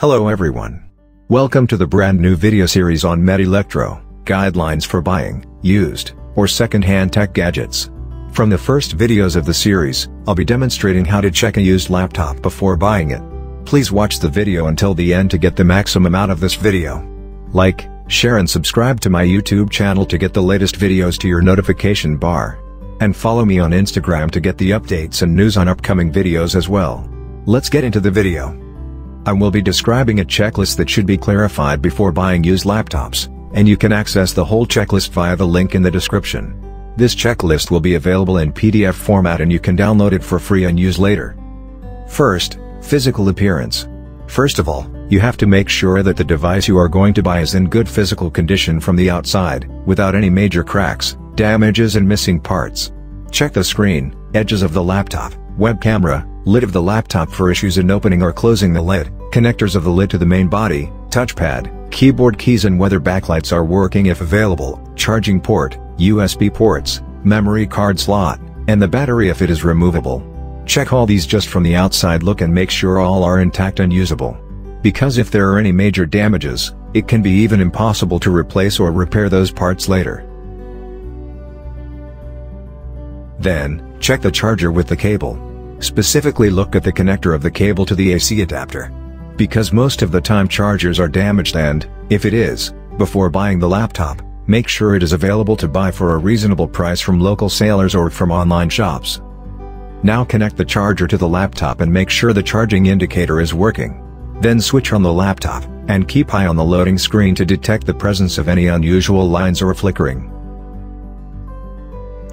Hello everyone. Welcome to the brand new video series on MediLectro, Guidelines for Buying, Used, or Second-Hand Tech Gadgets. From the first videos of the series, I'll be demonstrating how to check a used laptop before buying it. Please watch the video until the end to get the maximum out of this video. Like, share and subscribe to my YouTube channel to get the latest videos to your notification bar. And follow me on Instagram to get the updates and news on upcoming videos as well. Let's get into the video. I will be describing a checklist that should be clarified before buying used laptops, and you can access the whole checklist via the link in the description. This checklist will be available in PDF format and you can download it for free and use later. First, physical appearance. First of all, you have to make sure that the device you are going to buy is in good physical condition from the outside, without any major cracks, damages and missing parts. Check the screen, edges of the laptop, web camera, lid of the laptop for issues in opening or closing the lid, connectors of the lid to the main body, touchpad, keyboard keys and whether backlights are working if available, charging port, USB ports, memory card slot, and the battery if it is removable. Check all these just from the outside look and make sure all are intact and usable. Because if there are any major damages, it can be even impossible to replace or repair those parts later. Then, check the charger with the cable. Specifically look at the connector of the cable to the AC adapter. Because most of the time chargers are damaged and, if it is, before buying the laptop, make sure it is available to buy for a reasonable price from local sellers or from online shops. Now connect the charger to the laptop and make sure the charging indicator is working. Then switch on the laptop, and keep eye on the loading screen to detect the presence of any unusual lines or flickering.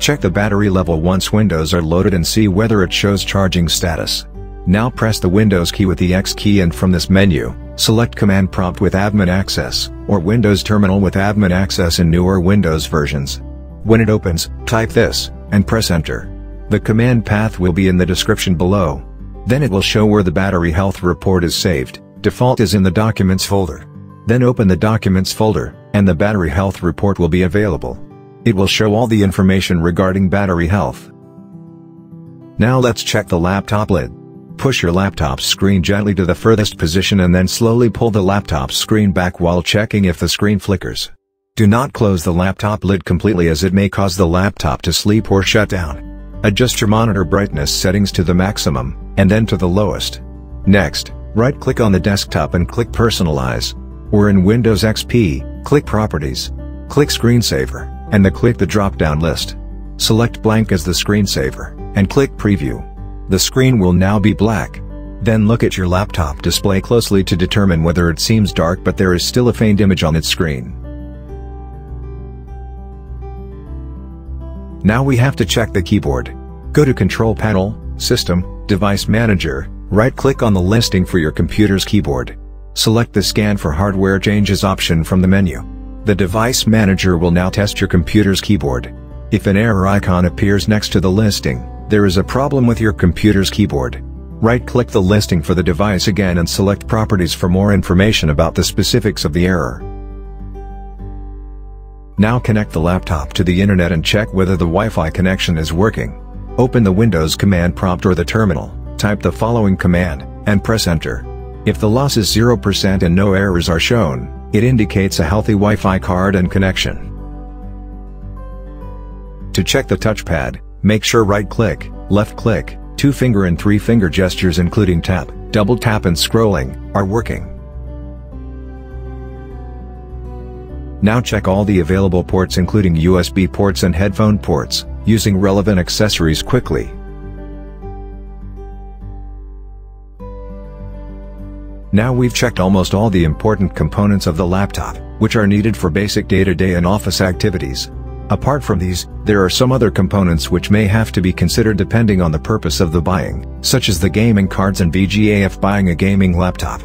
Check the battery level once windows are loaded and see whether it shows charging status. Now press the Windows key with the X key and from this menu, select Command Prompt with Admin Access, or Windows Terminal with Admin Access in newer Windows versions. When it opens, type this, and press Enter. The command path will be in the description below. Then it will show where the battery health report is saved, default is in the Documents folder. Then open the Documents folder, and the battery health report will be available. It will show all the information regarding battery health. Now let's check the laptop lid. Push your laptop screen gently to the furthest position and then slowly pull the laptop screen back while checking if the screen flickers. Do not close the laptop lid completely as it may cause the laptop to sleep or shut down. Adjust your monitor brightness settings to the maximum, and then to the lowest. Next, right-click on the desktop and click Personalize. Or in Windows XP, click Properties. Click Screensaver and the click the drop-down list. Select blank as the screensaver, and click preview. The screen will now be black. Then look at your laptop display closely to determine whether it seems dark but there is still a faint image on its screen. Now we have to check the keyboard. Go to Control Panel, System, Device Manager, right-click on the listing for your computer's keyboard. Select the Scan for Hardware Changes option from the menu. The device manager will now test your computer's keyboard. If an error icon appears next to the listing, there is a problem with your computer's keyboard. Right-click the listing for the device again and select Properties for more information about the specifics of the error. Now connect the laptop to the internet and check whether the Wi-Fi connection is working. Open the Windows command prompt or the terminal, type the following command, and press enter. If the loss is 0% and no errors are shown, it indicates a healthy Wi-Fi card and connection. To check the touchpad, make sure right-click, left-click, two-finger and three-finger gestures including tap, double tap and scrolling, are working. Now check all the available ports including USB ports and headphone ports, using relevant accessories quickly. Now we've checked almost all the important components of the laptop, which are needed for basic day-to-day -day and office activities. Apart from these, there are some other components which may have to be considered depending on the purpose of the buying, such as the gaming cards and VGA if buying a gaming laptop.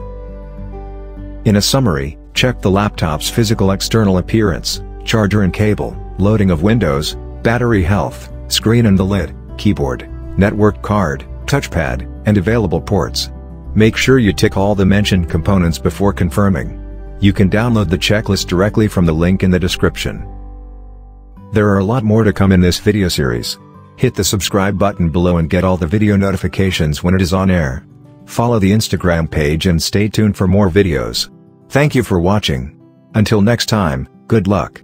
In a summary, check the laptop's physical external appearance, charger and cable, loading of windows, battery health, screen and the lid, keyboard, network card, touchpad, and available ports. Make sure you tick all the mentioned components before confirming. You can download the checklist directly from the link in the description. There are a lot more to come in this video series. Hit the subscribe button below and get all the video notifications when it is on air. Follow the Instagram page and stay tuned for more videos. Thank you for watching. Until next time, good luck.